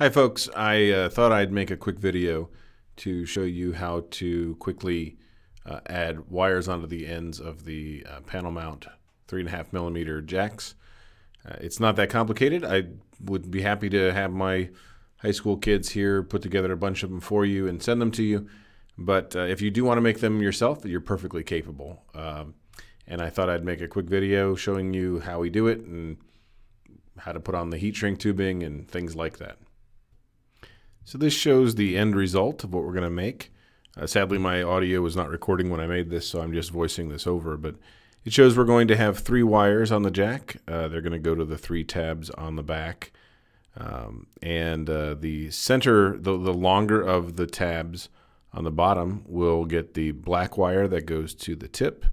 Hi folks, I uh, thought I'd make a quick video to show you how to quickly uh, add wires onto the ends of the uh, panel mount 3.5 millimeter jacks. Uh, it's not that complicated. I would be happy to have my high school kids here put together a bunch of them for you and send them to you. But uh, if you do want to make them yourself, you're perfectly capable. Um, and I thought I'd make a quick video showing you how we do it and how to put on the heat shrink tubing and things like that. So this shows the end result of what we're going to make. Uh, sadly, my audio was not recording when I made this, so I'm just voicing this over. But it shows we're going to have three wires on the jack. Uh, they're going to go to the three tabs on the back. Um, and uh, the center, the, the longer of the tabs on the bottom will get the black wire that goes to the tip,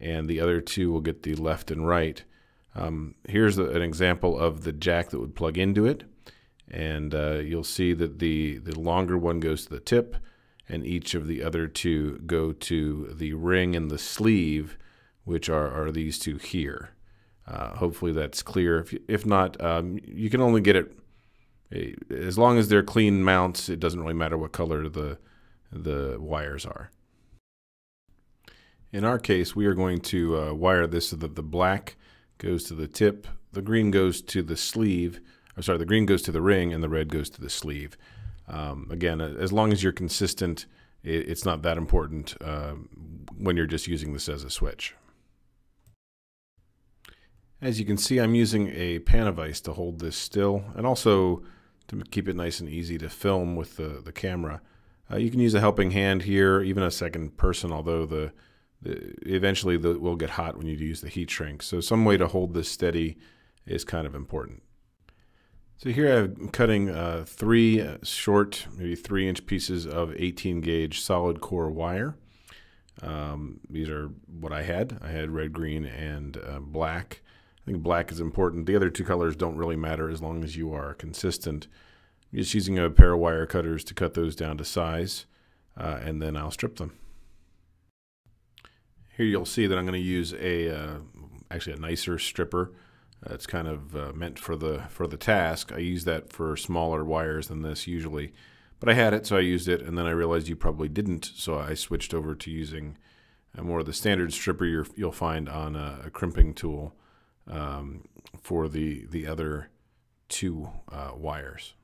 and the other two will get the left and right. Um, here's an example of the jack that would plug into it and uh, you'll see that the, the longer one goes to the tip and each of the other two go to the ring and the sleeve, which are, are these two here. Uh, hopefully that's clear. If, if not, um, you can only get it, as long as they're clean mounts, it doesn't really matter what color the, the wires are. In our case, we are going to uh, wire this so that the black goes to the tip, the green goes to the sleeve, or sorry, the green goes to the ring and the red goes to the sleeve. Um, again, as long as you're consistent, it, it's not that important uh, when you're just using this as a switch. As you can see, I'm using a PanaVise to hold this still and also to keep it nice and easy to film with the, the camera. Uh, you can use a helping hand here, even a second person, although the, the eventually the, will get hot when you use the heat shrink. So some way to hold this steady is kind of important. So here I'm cutting uh, three uh, short, maybe three inch pieces of 18 gauge solid core wire. Um, these are what I had. I had red, green, and uh, black. I think black is important. The other two colors don't really matter as long as you are consistent. I'm just using a pair of wire cutters to cut those down to size, uh, and then I'll strip them. Here you'll see that I'm going to use a uh, actually a nicer stripper. It's kind of uh, meant for the for the task. I use that for smaller wires than this usually, but I had it, so I used it, and then I realized you probably didn't, so I switched over to using uh, more of the standard stripper you will find on a, a, crimping tool um, for the the other two uh, wires.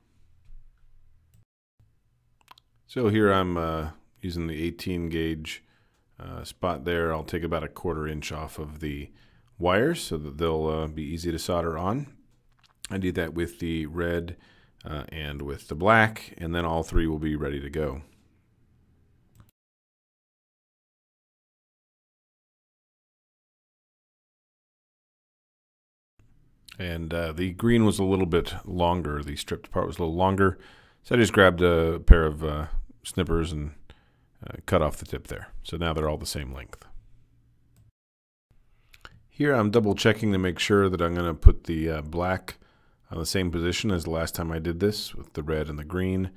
So here I'm uh, using the 18 gauge uh, spot there. I'll take about a quarter inch off of the wires so that they'll uh, be easy to solder on. I do that with the red uh, and with the black, and then all three will be ready to go. And uh, the green was a little bit longer. The stripped part was a little longer. So I just grabbed a pair of uh, snippers and uh, cut off the tip there. So now they're all the same length. Here I'm double checking to make sure that I'm going to put the uh, black on the same position as the last time I did this with the red and the green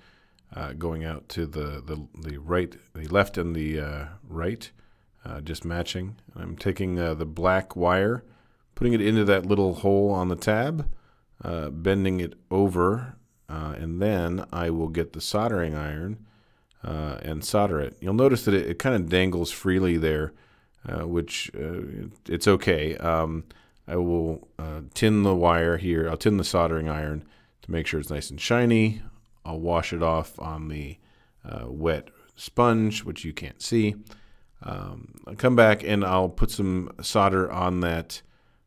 uh, going out to the, the, the right, the left and the uh, right, uh, just matching. I'm taking uh, the black wire, putting it into that little hole on the tab, uh, bending it over, and then I will get the soldering iron and solder it. You'll notice that it, it kind of dangles freely there which uh, it's okay. Um, I will uh, tin the wire here. I'll tin the soldering iron to make sure it's nice and shiny. I'll wash it off on the uh, wet sponge, which you can't see. Um, I'll come back and I'll put some solder on that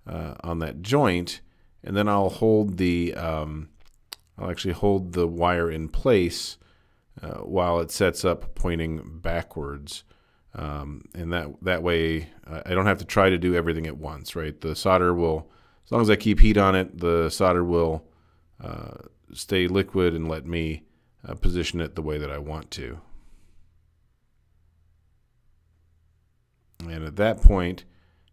uh, on that joint, and then I'll hold the um, I'll actually hold the wire in place uh, while it sets up pointing backwards. Um, and that that way I don't have to try to do everything at once, right? The solder will, as long as I keep heat on it, the solder will uh, stay liquid and let me uh, position it the way that I want to. And at that point,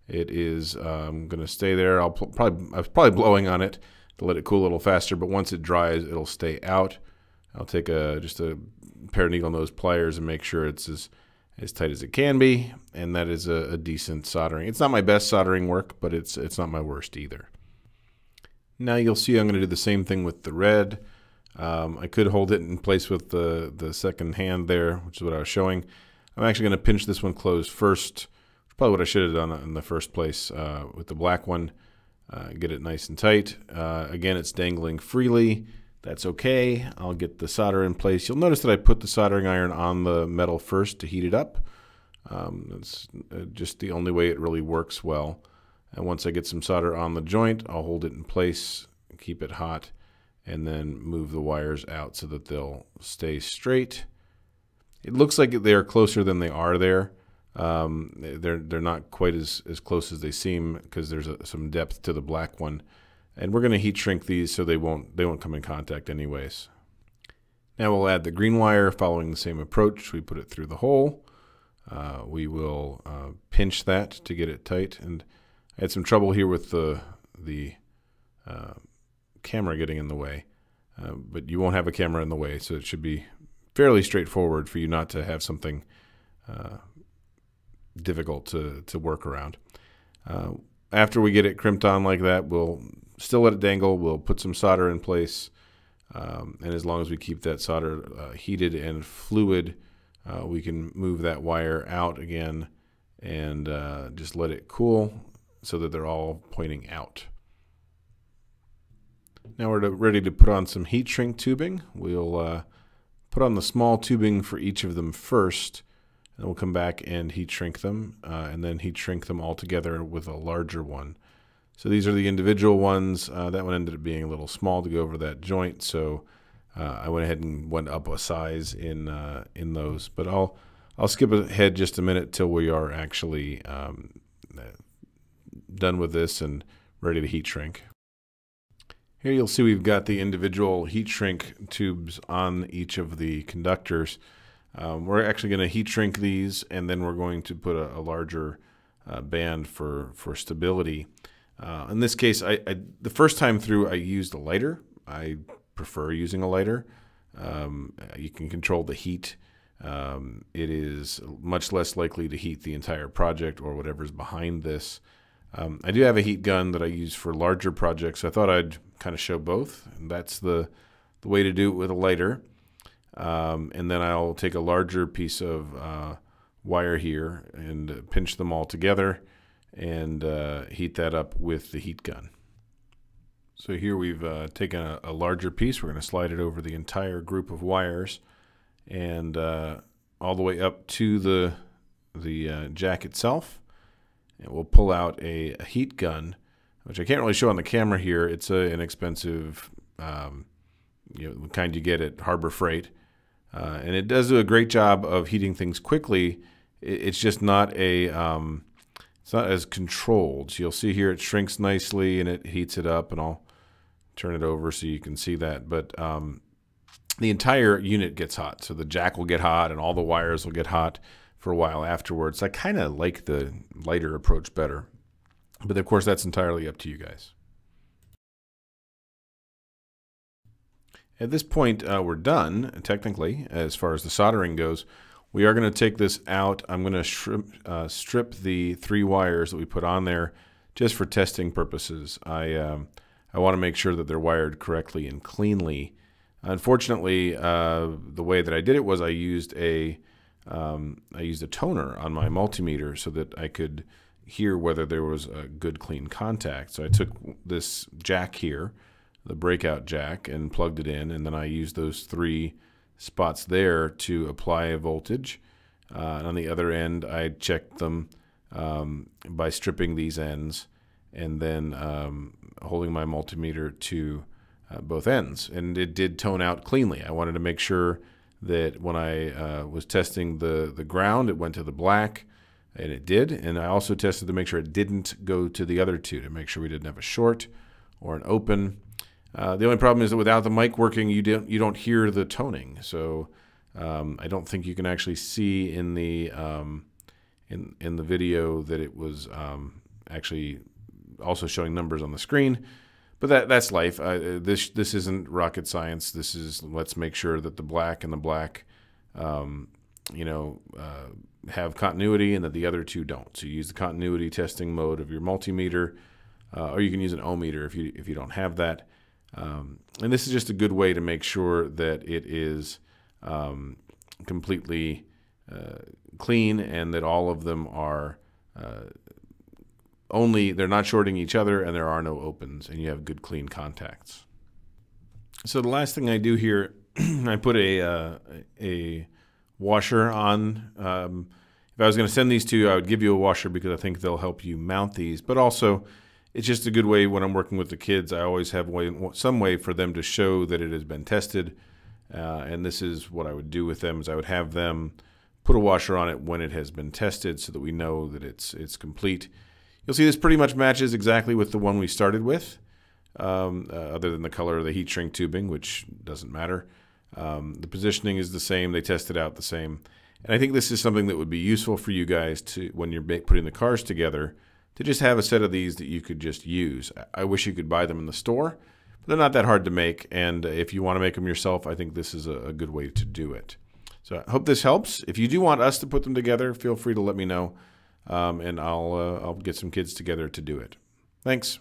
it is um, going to stay there. I'll probably I was probably blowing on it to let it cool a little faster, but once it dries, it'll stay out. I'll take a just a pair of needle nose pliers and make sure it's as as tight as it can be, and that is a, a, decent soldering. It's not my best soldering work, but it's it's not my worst either. Now you'll see I'm going to do the same thing with the red. Um, I could hold it in place with the, the second hand there, which is what I was showing. I'm actually going to pinch this one closed first. Probably what I should have done in the first place uh, with the black one. Uh, get it nice and tight. Uh, again, it's dangling freely. That's okay. I'll get the solder in place. You'll notice that I put the soldering iron on the metal first to heat it up. Um, that's uh, just the only way it really works well. And once I get some solder on the joint, I'll hold it in place, keep it hot, and then move the wires out so that they'll stay straight. It looks like they're closer than they are there. Um, they're they're not quite as, as close as they seem because there's a, some depth to the black one, and we're going to heat shrink these so they won't they won't come in contact anyways. Now we'll add the green wire following the same approach. We put it through the hole. Uh, we will uh, pinch that to get it tight, and I had some trouble here with the the uh, camera getting in the way, uh, but you won't have a camera in the way, so it should be fairly straightforward for you not to have something uh, difficult to, to work around. Uh, after we get it crimped on like that, we'll still let it dangle. We'll put some solder in place. Um, and as long as we keep that solder uh, heated and fluid, uh, we can move that wire out again and uh, just let it cool so that they're all pointing out. Now we're ready to put on some heat shrink tubing. We'll uh, put on the small tubing for each of them first and we'll come back and heat shrink them uh, and then heat shrink them all together with a larger one. So these are the individual ones. Uh, that one ended up being a little small to go over that joint, so uh, I went ahead and went up a size in uh, in those. But I'll I'll skip ahead just a minute till we are actually um, done with this and ready to heat shrink. Here you'll see we've got the individual heat shrink tubes on each of the conductors. Um, we're actually going to heat shrink these and then we're going to put a, a larger uh, band for, for stability. Uh, in this case, I, I, the first time through I used a lighter. I prefer using a lighter. Um, you can control the heat. Um, it is much less likely to heat the entire project or whatever's behind this. Um, I do have a heat gun that I use for larger projects. I thought I'd kind of show both. And that's the, the way to do it with a lighter. Um, and then I'll take a larger piece of uh, wire here and pinch them all together and uh, heat that up with the heat gun. So here we've uh, taken a, a, larger piece. We're going to slide it over the entire group of wires and uh, all the way up to the, the uh, jack itself. And we'll pull out a, a, heat gun, which I can't really show on the camera here. It's a, an expensive um, you know, the kind you get at Harbor Freight. Uh, and it does do a great job of heating things quickly. it's just not a um, it's not as controlled. So you'll see here it shrinks nicely and it heats it up, and I'll turn it over so you can see that. But um, the entire unit gets hot, so the jack will get hot and all the wires will get hot for a while afterwards. I kind of like the lighter approach better, but of course that's entirely up to you guys. At this point, uh, we're done, technically, as far as the soldering goes. We are going to take this out. I'm going to strip, uh, strip the three wires that we put on there just for testing purposes. I, um, I want to make sure that they're wired correctly and cleanly. Unfortunately, uh, the way that I did it was I used a um, I used a toner on my multimeter so that I could hear whether there was a good clean contact. So I took this jack here the breakout jack and plugged it in, and then I used those three spots there to apply a voltage. Uh, on the other end, I checked them um, by stripping these ends and then um, holding my multimeter to uh, both ends. And it did tone out cleanly. I wanted to make sure that when I uh, was testing the, the ground, it went to the black, and it did. And I also tested to make sure it didn't go to the other two, to make sure we didn't have a short or an open. Uh, the only problem is that without the mic working, you don't you don't hear the toning. So um, I don't think you can actually see in the um, in in the video that it was um, actually also showing numbers on the screen. But that that's life. Uh, this this isn't rocket science. This is let's make sure that the black and the black, um, you know, uh, have continuity and that the other two don't. So you use the continuity testing mode of your multimeter, uh, or you can use an ohm meter if you if you don't have that. Um, and this is just a good way to make sure that it is um, completely uh, clean and that all of them are uh, only, they're not shorting each other and there are no opens and you have good clean contacts. So the last thing I do here, I put a, uh, a washer on. Um, if I was going to send these to you, I would give you a washer because I think they'll help you mount these. But also, it's just a good way when I'm working with the kids. I always have way, some way for them to show that it has been tested. Uh, and this is what I would do with them: is I would have them put a washer on it when it has been tested, so that we know that it's it's complete. You'll see this pretty much matches exactly with the one we started with, um, uh, other than the color of the heat shrink tubing, which doesn't matter. Um, the positioning is the same. They tested out the same. And I think this is something that would be useful for you guys to when you're putting the cars together to just have a set of these that you could just use. I wish you could buy them in the store, but they're not that hard to make. And if you want to make them yourself, I think this is a, good way to do it. So I hope this helps. If you do want us to put them together, feel free to let me know, um, and I'll uh, I'll get some kids together to do it. Thanks.